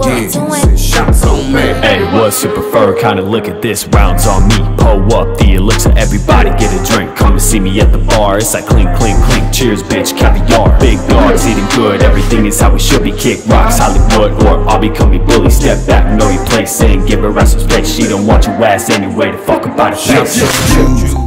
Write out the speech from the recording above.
Yeah, shots on me. Hey, what's your preferred Kinda look at this, rounds on me. Pull up the elixir, everybody get a drink. Come and see me at the bar. It's like clink, clink, clink. Cheers, bitch, caviar. Big dogs eating good, everything is how we should be. Kick rocks, Hollywood, or I'll become your bully. Step back, know your place, and give her ass some space. She don't want your ass anyway. To fuck about a face.